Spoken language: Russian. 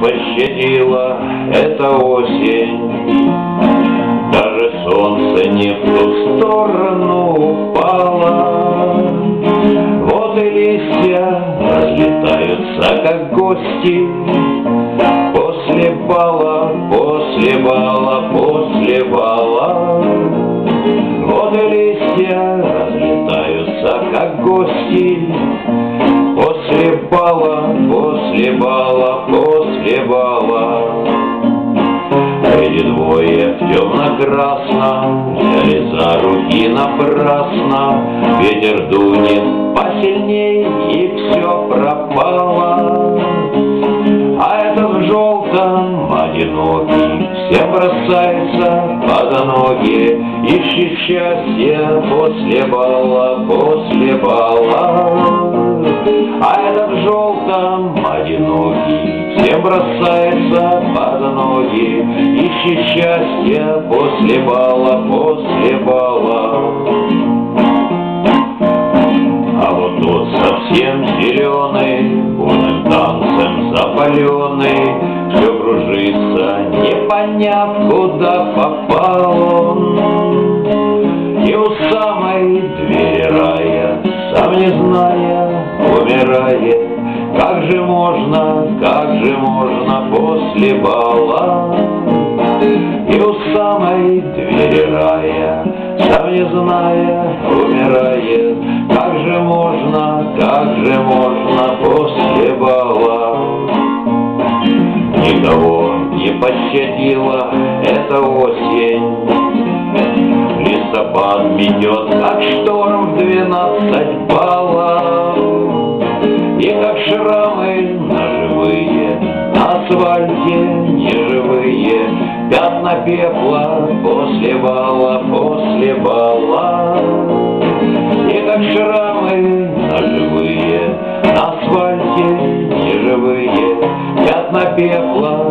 пощадила эта осень. Даже солнце не в ту сторону упало. Вот и листья разлетаются, как гости. После бала, после бала, после бала. Вот и листья разлетаются, как гости. После бала, после бала, после бала Эти двое в темно-красном Взяли за руки напрасно. Ветер дунет посильней И все пропало. А этот в желтом одинокий Всем бросается под ноги Ищет счастье после бала, после бала бросается под ноги Ищет счастье после бала, после бала. А вот тот совсем зеленый Бурным танцем запаленный Все кружится, не поняв, куда попал он. И у самой двери рая, сам не зная, умирает. Как же можно, как же можно после бала И у самой двери рая, сам не зная, умирает. Как же можно, как же можно после бала Никого не пощадила эта осень Листопад метет, как шторм в двенадцать баллов асфальте неживые Пятна пепла после бала, после бала. И как шрамы ножевые на асфальте неживые Пятна пепла